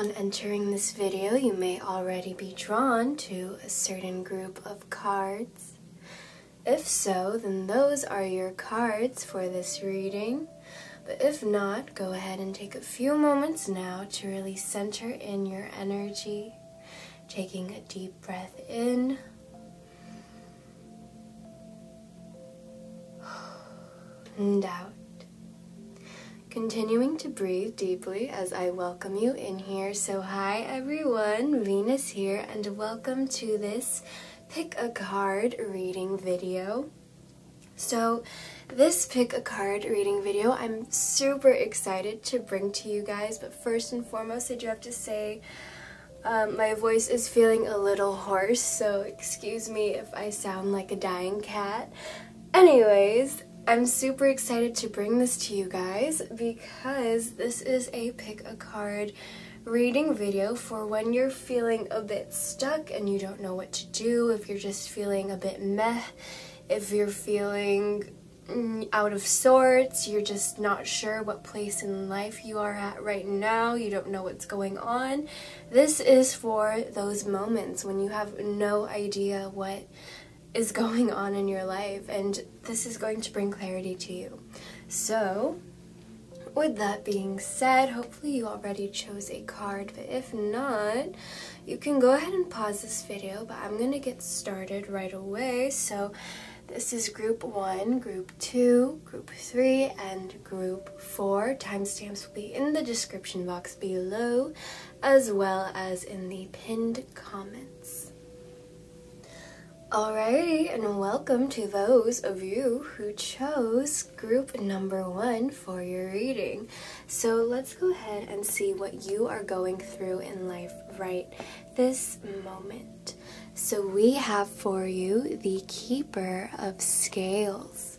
Upon entering this video, you may already be drawn to a certain group of cards. If so, then those are your cards for this reading. But if not, go ahead and take a few moments now to really center in your energy, taking a deep breath in. And out. Continuing to breathe deeply as I welcome you in here. So, hi everyone, Venus here, and welcome to this pick a card reading video. So, this pick a card reading video I'm super excited to bring to you guys, but first and foremost, I do have to say um, my voice is feeling a little hoarse, so excuse me if I sound like a dying cat. Anyways, I'm super excited to bring this to you guys because this is a pick a card reading video for when you're feeling a bit stuck and you don't know what to do, if you're just feeling a bit meh, if you're feeling mm, out of sorts, you're just not sure what place in life you are at right now, you don't know what's going on. This is for those moments when you have no idea what is going on in your life, and this is going to bring clarity to you. So, with that being said, hopefully you already chose a card, but if not, you can go ahead and pause this video, but I'm going to get started right away. So, this is group 1, group 2, group 3, and group 4. Timestamps will be in the description box below, as well as in the pinned comments. Alrighty, and welcome to those of you who chose group number one for your reading. So let's go ahead and see what you are going through in life right this moment. So we have for you the Keeper of Scales.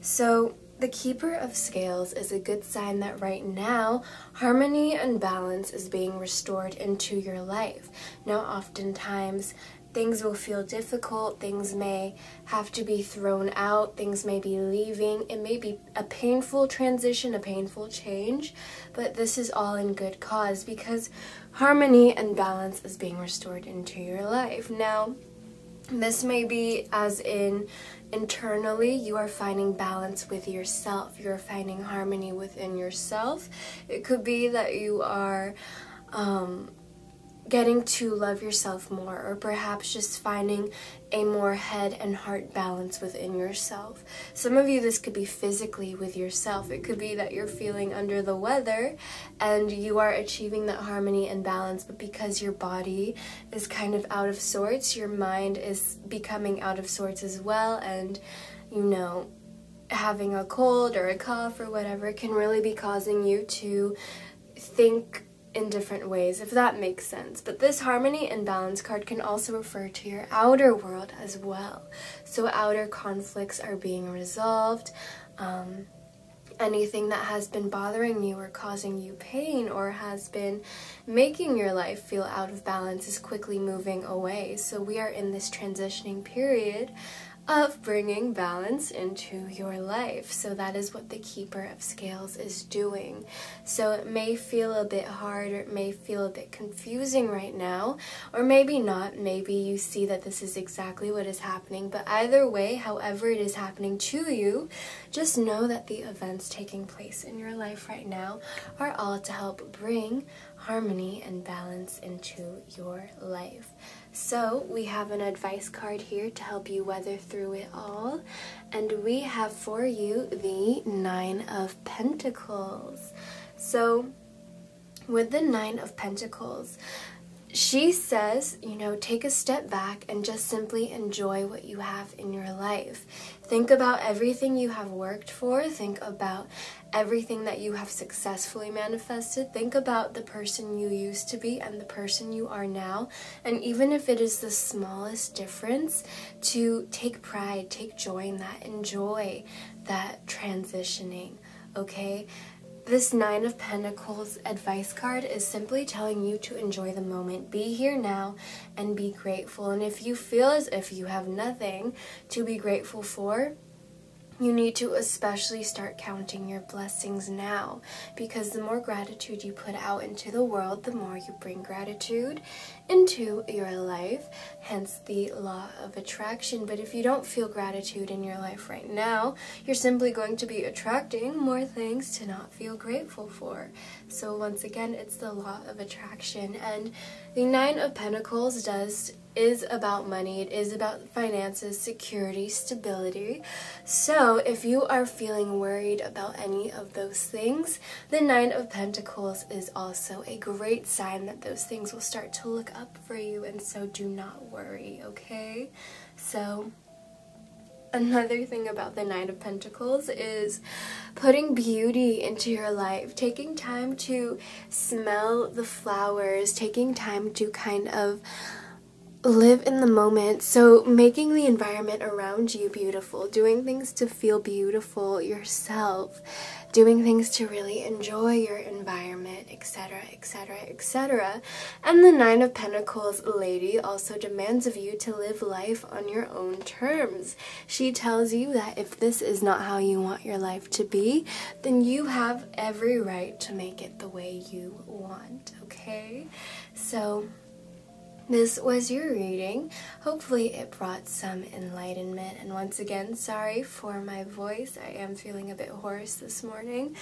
So the Keeper of Scales is a good sign that right now harmony and balance is being restored into your life. Now, oftentimes, things will feel difficult, things may have to be thrown out, things may be leaving. It may be a painful transition, a painful change, but this is all in good cause because harmony and balance is being restored into your life. Now, this may be as in internally you are finding balance with yourself, you're finding harmony within yourself. It could be that you are um, getting to love yourself more, or perhaps just finding a more head and heart balance within yourself. Some of you, this could be physically with yourself. It could be that you're feeling under the weather and you are achieving that harmony and balance, but because your body is kind of out of sorts, your mind is becoming out of sorts as well, and you know, having a cold or a cough or whatever can really be causing you to think in different ways, if that makes sense. But this harmony and balance card can also refer to your outer world as well. So outer conflicts are being resolved. Um, anything that has been bothering you or causing you pain or has been making your life feel out of balance is quickly moving away. So we are in this transitioning period of bringing balance into your life. So that is what the Keeper of Scales is doing. So it may feel a bit hard or it may feel a bit confusing right now, or maybe not. Maybe you see that this is exactly what is happening. But either way, however it is happening to you, just know that the events taking place in your life right now are all to help bring harmony and balance into your life. So we have an advice card here to help you weather through it all. And we have for you the Nine of Pentacles. So with the Nine of Pentacles, she says, you know, take a step back and just simply enjoy what you have in your life. Think about everything you have worked for. Think about everything that you have successfully manifested. Think about the person you used to be and the person you are now. And even if it is the smallest difference, to take pride, take joy in that, enjoy that transitioning, okay? This Nine of Pentacles advice card is simply telling you to enjoy the moment. Be here now and be grateful. And if you feel as if you have nothing to be grateful for, you need to especially start counting your blessings now because the more gratitude you put out into the world, the more you bring gratitude into your life, hence the law of attraction. But if you don't feel gratitude in your life right now, you're simply going to be attracting more things to not feel grateful for. So, once again, it's the law of attraction. And the Nine of Pentacles does is about money, it is about finances, security, stability. So, if you are feeling worried about any of those things, the Nine of Pentacles is also a great sign that those things will start to look up for you, and so do not worry, okay? So, another thing about the Nine of Pentacles is putting beauty into your life, taking time to smell the flowers, taking time to kind of live in the moment. So, making the environment around you beautiful, doing things to feel beautiful yourself, doing things to really enjoy your environment, etc., etc., etc. And the Nine of Pentacles lady also demands of you to live life on your own terms. She tells you that if this is not how you want your life to be, then you have every right to make it the way you want, okay? So, this was your reading. Hopefully, it brought some enlightenment. And once again, sorry for my voice. I am feeling a bit hoarse this morning.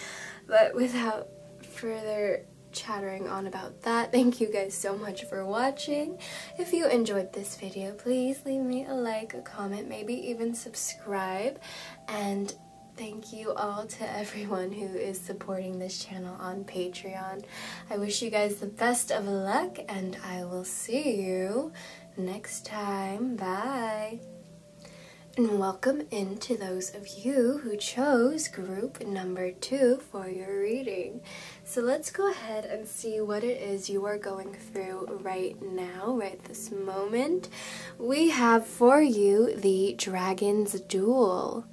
But without further chattering on about that, thank you guys so much for watching. If you enjoyed this video, please leave me a like, a comment, maybe even subscribe. And Thank you all to everyone who is supporting this channel on Patreon. I wish you guys the best of luck, and I will see you next time. Bye. And welcome into those of you who chose group number two for your reading. So let's go ahead and see what it is you are going through right now, right this moment. We have for you the Dragon's Duel.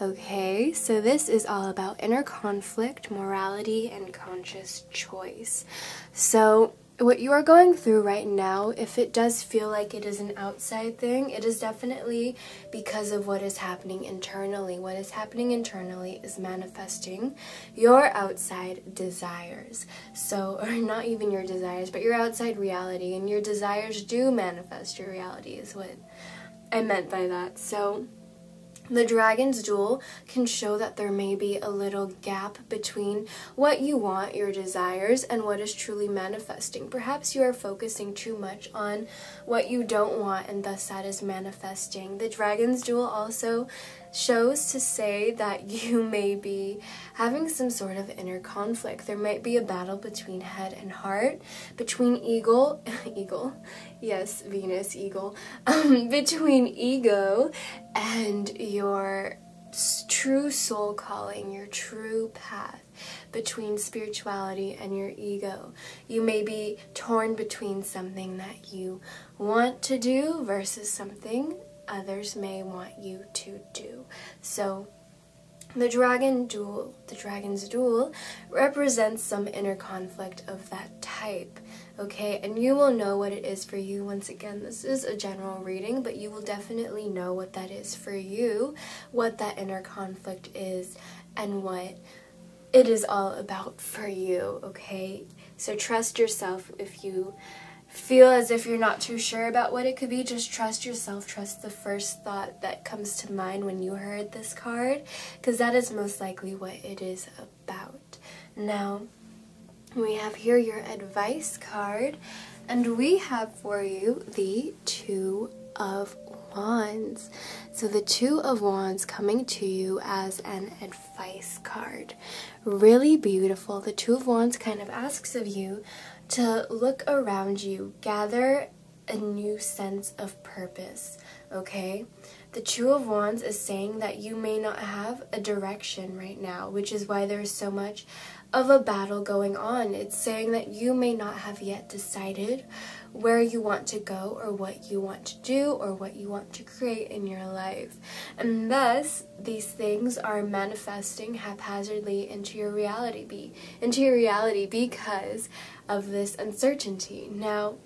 Okay, so this is all about inner conflict, morality, and conscious choice. So, what you are going through right now, if it does feel like it is an outside thing, it is definitely because of what is happening internally. What is happening internally is manifesting your outside desires. So, or not even your desires, but your outside reality. And your desires do manifest your reality, is what I meant by that. So, the Dragon's Duel can show that there may be a little gap between what you want, your desires, and what is truly manifesting. Perhaps you are focusing too much on what you don't want, and thus that is manifesting. The Dragon's Duel also shows to say that you may be having some sort of inner conflict. There might be a battle between head and heart, between eagle, eagle, yes, Venus, eagle, um, between ego and your true soul calling, your true path between spirituality and your ego. You may be torn between something that you want to do versus something others may want you to do. So the dragon duel, the dragon's duel, represents some inner conflict of that type, okay? And you will know what it is for you. Once again, this is a general reading, but you will definitely know what that is for you, what that inner conflict is, and what it is all about for you, okay? So trust yourself if you feel as if you're not too sure about what it could be, just trust yourself. Trust the first thought that comes to mind when you heard this card, because that is most likely what it is about. Now, we have here your advice card, and we have for you the Two of Wands. So the Two of Wands coming to you as an advice card. Really beautiful. The Two of Wands kind of asks of you to look around you, gather a new sense of purpose, okay? The Two of Wands is saying that you may not have a direction right now, which is why there's so much of a battle going on. It's saying that you may not have yet decided where you want to go or what you want to do or what you want to create in your life. And thus, these things are manifesting haphazardly into your reality be into your reality because of this uncertainty. Now,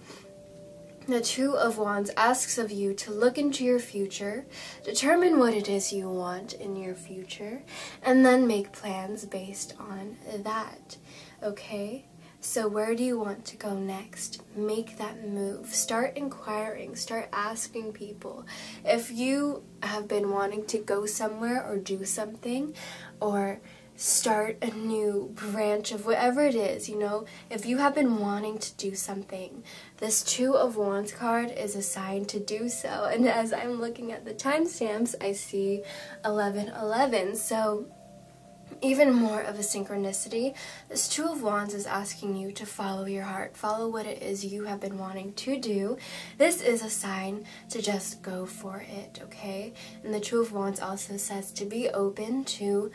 the Two of Wands asks of you to look into your future, determine what it is you want in your future, and then make plans based on that. Okay? So, where do you want to go next? Make that move. Start inquiring. Start asking people. If you have been wanting to go somewhere or do something, or start a new branch of whatever it is, you know, if you have been wanting to do something, this Two of Wands card is a sign to do so. And as I'm looking at the timestamps, I see 1111. So even more of a synchronicity, this Two of Wands is asking you to follow your heart, follow what it is you have been wanting to do. This is a sign to just go for it, okay? And the Two of Wands also says to be open to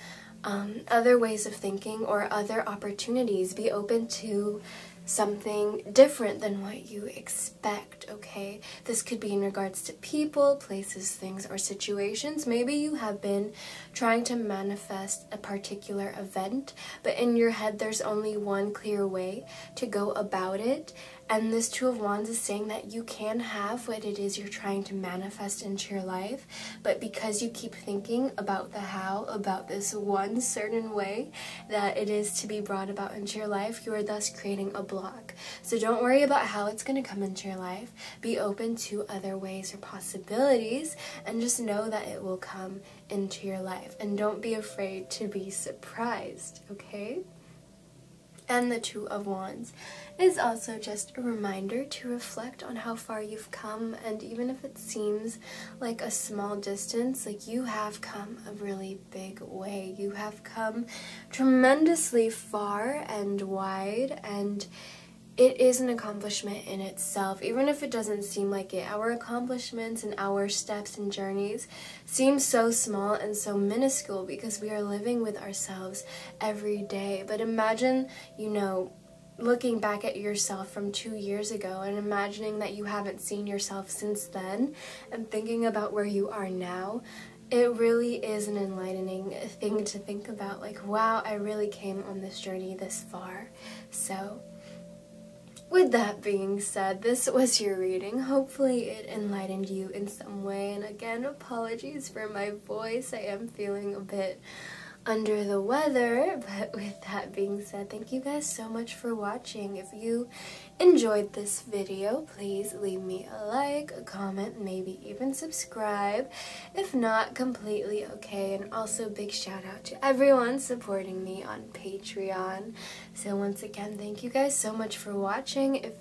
um, other ways of thinking or other opportunities. Be open to something different than what you expect, okay? This could be in regards to people, places, things, or situations. Maybe you have been trying to manifest a particular event, but in your head there's only one clear way to go about it, and this Two of Wands is saying that you can have what it is you're trying to manifest into your life, but because you keep thinking about the how, about this one certain way that it is to be brought about into your life, you are thus creating a block. So don't worry about how it's going to come into your life. Be open to other ways or possibilities, and just know that it will come into your life. And don't be afraid to be surprised, okay? And the Two of Wands is also just a reminder to reflect on how far you've come and even if it seems like a small distance, like you have come a really big way. You have come tremendously far and wide and it is an accomplishment in itself, even if it doesn't seem like it. Our accomplishments and our steps and journeys seem so small and so minuscule because we are living with ourselves every day. But imagine, you know, looking back at yourself from two years ago and imagining that you haven't seen yourself since then and thinking about where you are now. It really is an enlightening thing to think about. Like, wow, I really came on this journey this far. So, with that being said, this was your reading. Hopefully, it enlightened you in some way. And again, apologies for my voice. I am feeling a bit under the weather. But with that being said, thank you guys so much for watching. If you enjoyed this video, please leave me a like, a comment, maybe even subscribe. If not, completely okay. And also big shout out to everyone supporting me on Patreon. So once again, thank you guys so much for watching. If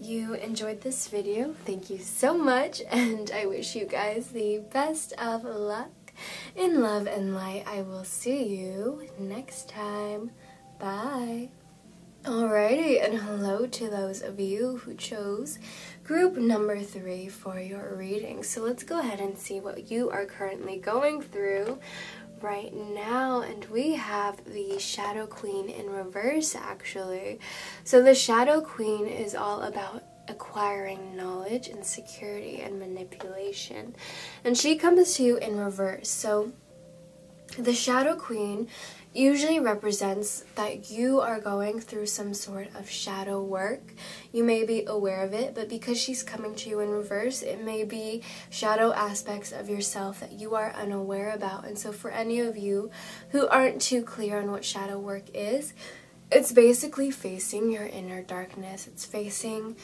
you enjoyed this video, thank you so much, and I wish you guys the best of luck in love and light, I will see you next time. Bye. Alrighty, and hello to those of you who chose group number three for your reading. So let's go ahead and see what you are currently going through right now. And we have the Shadow Queen in reverse, actually. So the Shadow Queen is all about acquiring knowledge and security and manipulation. And she comes to you in reverse. So the Shadow Queen usually represents that you are going through some sort of shadow work. You may be aware of it, but because she's coming to you in reverse, it may be shadow aspects of yourself that you are unaware about. And so, for any of you who aren't too clear on what shadow work is, it's basically facing your inner darkness. It's facing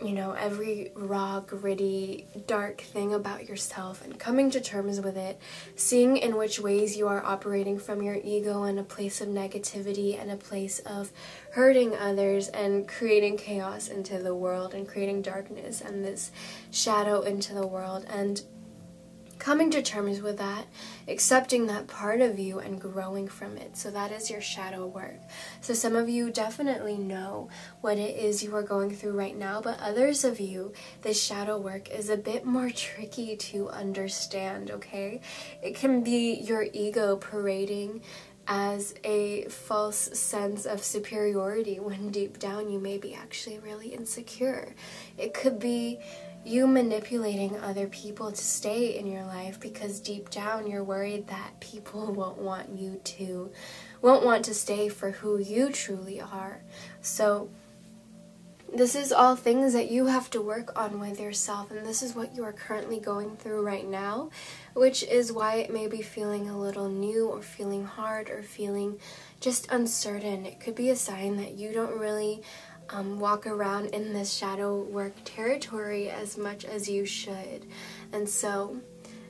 you know, every raw, gritty, dark thing about yourself and coming to terms with it, seeing in which ways you are operating from your ego and a place of negativity and a place of hurting others and creating chaos into the world and creating darkness and this shadow into the world. And coming to terms with that, accepting that part of you and growing from it. So that is your shadow work. So some of you definitely know what it is you are going through right now, but others of you, this shadow work is a bit more tricky to understand, okay? It can be your ego parading as a false sense of superiority when deep down you may be actually really insecure. It could be you manipulating other people to stay in your life because deep down you're worried that people won't want you to won't want to stay for who you truly are. So this is all things that you have to work on with yourself, and this is what you are currently going through right now, which is why it may be feeling a little new or feeling hard or feeling just uncertain. It could be a sign that you don't really um, walk around in this shadow work territory as much as you should. And so,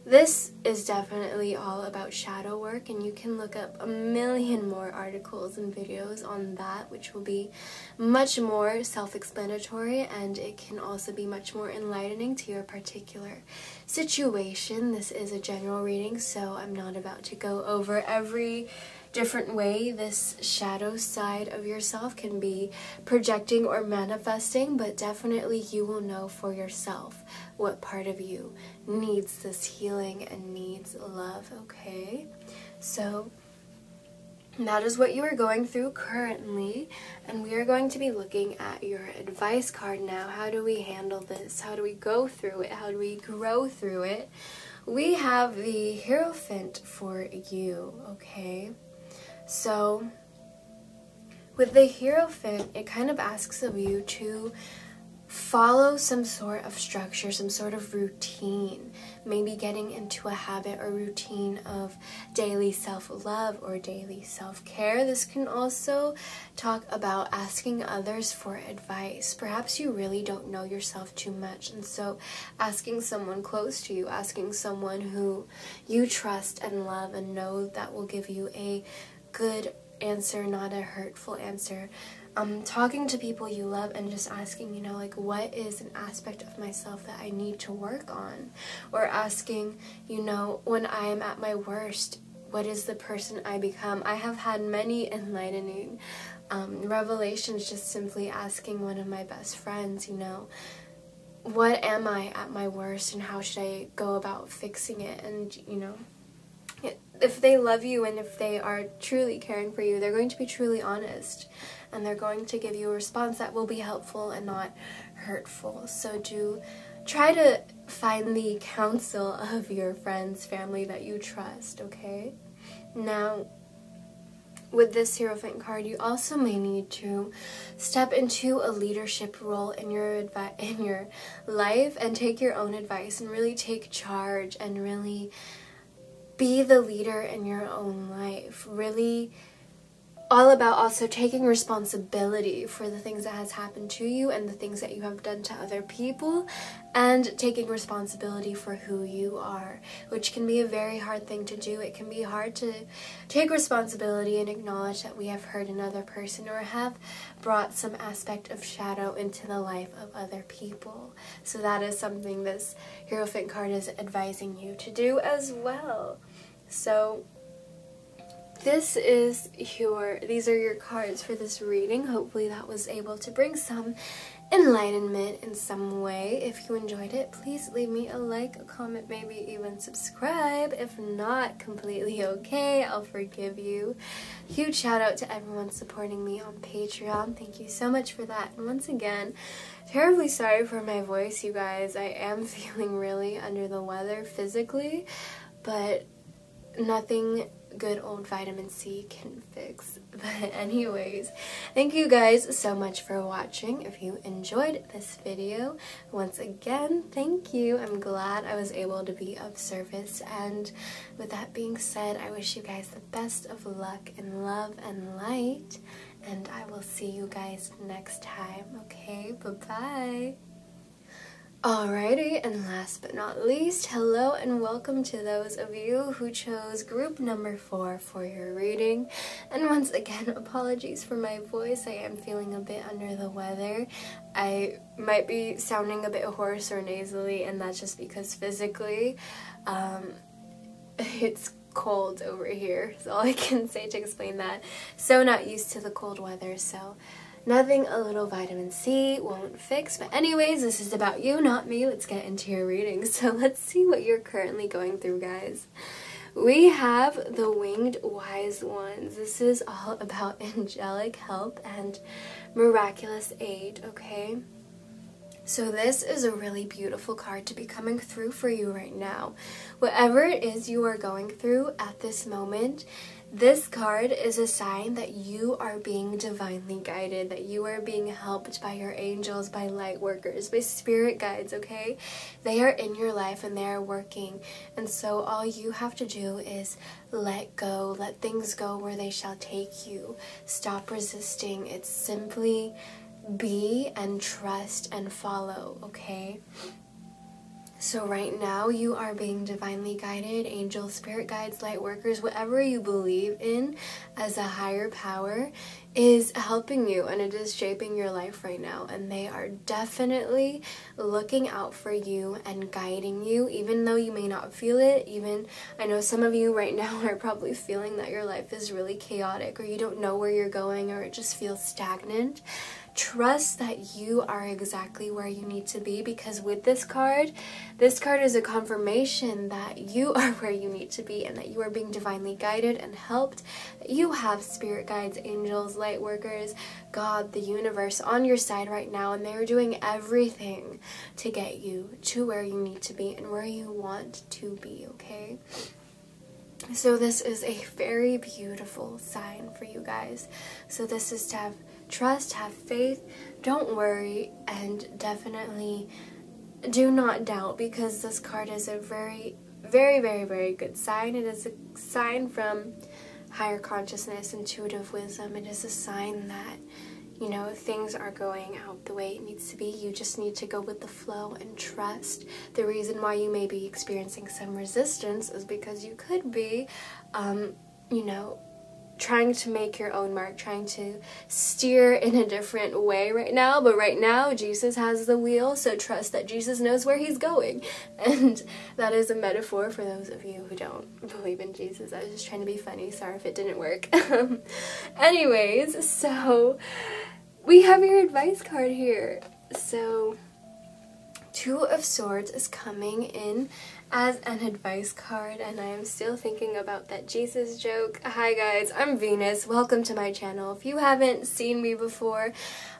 this is definitely all about shadow work, and you can look up a million more articles and videos on that, which will be much more self explanatory and it can also be much more enlightening to your particular situation. This is a general reading, so I'm not about to go over every different way this shadow side of yourself can be projecting or manifesting, but definitely you will know for yourself what part of you needs this healing and needs love, okay? So, that is what you are going through currently, and we are going to be looking at your advice card now. How do we handle this? How do we go through it? How do we grow through it? We have the Hierophant for you, okay? So, with the Hierophant, it kind of asks of you to follow some sort of structure, some sort of routine. Maybe getting into a habit or routine of daily self love or daily self care. This can also talk about asking others for advice. Perhaps you really don't know yourself too much, and so asking someone close to you, asking someone who you trust and love and know that will give you a good answer, not a hurtful answer. Um, talking to people you love and just asking, you know, like, what is an aspect of myself that I need to work on? Or asking, you know, when I am at my worst, what is the person I become? I have had many enlightening um, revelations just simply asking one of my best friends, you know, what am I at my worst and how should I go about fixing it? And, you know, if they love you and if they are truly caring for you, they're going to be truly honest and they're going to give you a response that will be helpful and not hurtful. So do try to find the counsel of your friends, family that you trust, okay? Now, with this Hierophant card, you also may need to step into a leadership role in your in your life and take your own advice and really take charge and really be the leader in your own life. Really all about also taking responsibility for the things that has happened to you and the things that you have done to other people and taking responsibility for who you are which can be a very hard thing to do. It can be hard to take responsibility and acknowledge that we have hurt another person or have brought some aspect of shadow into the life of other people. So that is something this hierophant card is advising you to do as well. So this is your these are your cards for this reading. Hopefully that was able to bring some enlightenment in some way. If you enjoyed it please leave me a like a comment maybe even subscribe. If not completely okay. I'll forgive you. Huge shout out to everyone supporting me on patreon. Thank you so much for that. And once again terribly sorry for my voice you guys. I am feeling really under the weather physically but nothing good old vitamin C can fix. But anyways, thank you guys so much for watching. If you enjoyed this video, once again, thank you. I'm glad I was able to be of service. And with that being said, I wish you guys the best of luck and love and light. And I will see you guys next time. Okay, bye-bye. Alrighty, and last but not least, hello and welcome to those of you who chose group number four for your reading. And once again, apologies for my voice. I am feeling a bit under the weather. I might be sounding a bit hoarse or nasally, and that's just because physically, um, it's cold over here. All I can say to explain that. So not used to the cold weather, so Nothing a little vitamin C won't fix. But anyways, this is about you, not me. Let's get into your reading. So let's see what you're currently going through, guys. We have the Winged Wise Ones. This is all about angelic help and miraculous aid, okay? So this is a really beautiful card to be coming through for you right now. Whatever it is you are going through at this moment, This card is a sign that you are being divinely guided, that you are being helped by your angels, by light workers, by spirit guides, okay? They are in your life and they are working. And so all you have to do is let go, let things go where they shall take you. Stop resisting. It's simply be and trust and follow, okay? So, right now, you are being divinely guided, angels, spirit guides, light workers, whatever you believe in as a higher power is helping you and it is shaping your life right now. And they are definitely looking out for you and guiding you, even though you may not feel it. Even I know some of you right now are probably feeling that your life is really chaotic or you don't know where you're going or it just feels stagnant. Trust that you are exactly where you need to be because with this card, this card is a confirmation that you are where you need to be and that you are being divinely guided and helped. You have spirit guides, angels, light workers, God, the universe on your side right now, and they're doing everything to get you to where you need to be and where you want to be, okay? So, this is a very beautiful sign for you guys. So, this is to have trust, have faith, don't worry, and definitely do not doubt because this card is a very, very, very, very good sign. It is a sign from higher consciousness, intuitive wisdom. It is a sign that, you know, things are going out the way it needs to be. You just need to go with the flow and trust. The reason why you may be experiencing some resistance is because you could be, um, you know, trying to make your own mark, trying to steer in a different way right now. But right now, Jesus has the wheel, so trust that Jesus knows where he's going. And that is a metaphor for those of you who don't believe in Jesus. I was just trying to be funny. Sorry if it didn't work. Um, anyways, so we have your advice card here. So, Two of Swords is coming in as an advice card and I am still thinking about that Jesus joke. Hi guys, I'm Venus. Welcome to my channel. If you haven't seen me before,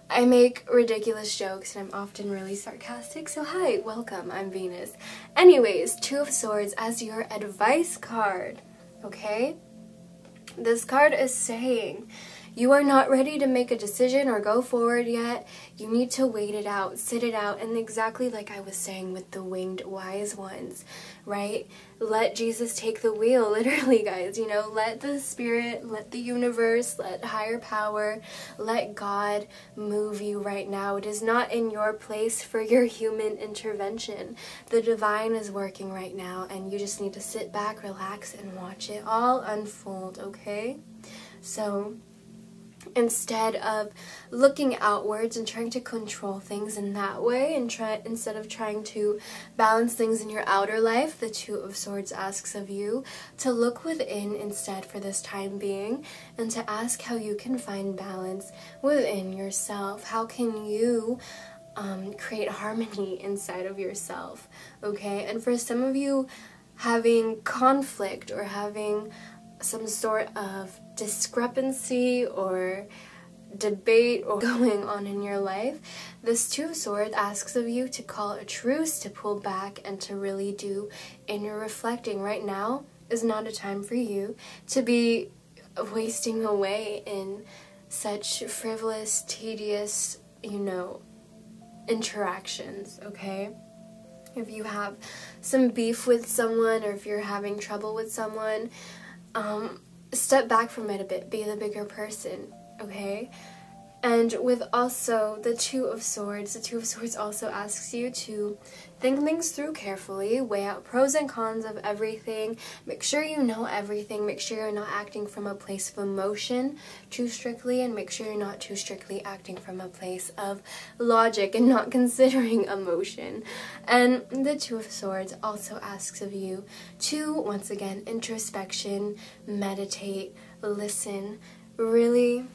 I make ridiculous jokes and I'm often really sarcastic. So hi, welcome. I'm Venus. Anyways, Two of Swords as your advice card. Okay? This card is saying you are not ready to make a decision or go forward yet. You need to wait it out, sit it out, and exactly like I was saying with the winged wise ones, right? Let Jesus take the wheel, literally, guys. You know, let the spirit, let the universe, let higher power, let God move you right now. It is not in your place for your human intervention. The divine is working right now, and you just need to sit back, relax, and watch it all unfold, okay? So, instead of looking outwards and trying to control things in that way and try instead of trying to balance things in your outer life the two of swords asks of you to look within instead for this time being and to ask how you can find balance within yourself. How can you um, create harmony inside of yourself okay? And for some of you having conflict or having some sort of discrepancy or debate or going on in your life, this Two of Swords asks of you to call a truce, to pull back, and to really do inner reflecting. Right now is not a time for you to be wasting away in such frivolous, tedious, you know, interactions, okay? If you have some beef with someone or if you're having trouble with someone, um, step back from it a bit, be the bigger person, okay? And with also the Two of Swords, the Two of Swords also asks you to think things through carefully, weigh out pros and cons of everything, make sure you know everything, make sure you're not acting from a place of emotion too strictly, and make sure you're not too strictly acting from a place of logic and not considering emotion. And the Two of Swords also asks of you to, once again, introspection, meditate, listen, really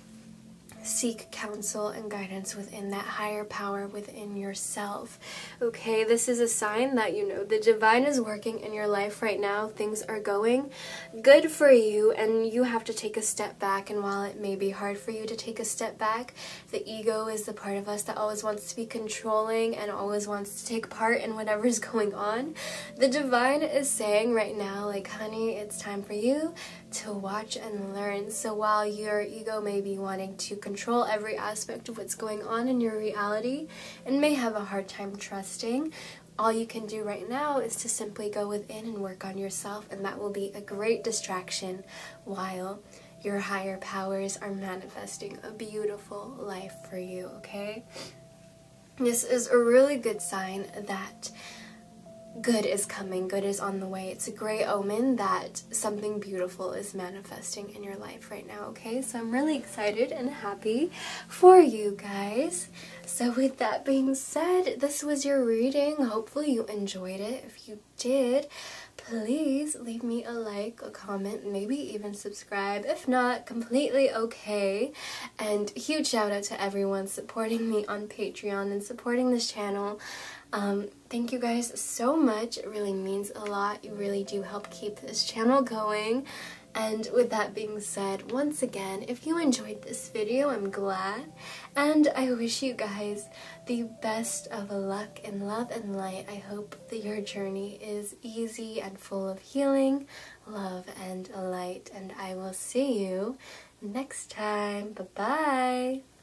seek counsel and guidance within that higher power within yourself. Okay, this is a sign that you know the divine is working in your life right now. Things are going good for you, and you have to take a step back. And while it may be hard for you to take a step back, the ego is the part of us that always wants to be controlling and always wants to take part in whatever's going on. The divine is saying right now, like, honey, it's time for you to watch and learn. So while your ego may be wanting to control every aspect of what's going on in your reality and may have a hard time trusting, all you can do right now is to simply go within and work on yourself, and that will be a great distraction while your higher powers are manifesting a beautiful life for you, okay? This is a really good sign that good is coming, good is on the way. It's a great omen that something beautiful is manifesting in your life right now, okay? So I'm really excited and happy for you guys. So with that being said, this was your reading. Hopefully you enjoyed it. If you did, please leave me a like, a comment, maybe even subscribe. If not, completely okay. And huge shout out to everyone supporting me on Patreon and supporting this channel. Um, thank you guys so much. It really means a lot. You really do help keep this channel going. And with that being said, once again, if you enjoyed this video, I'm glad. And I wish you guys the best of luck and love and light. I hope that your journey is easy and full of healing, love, and light. And I will see you next time. Bye-bye.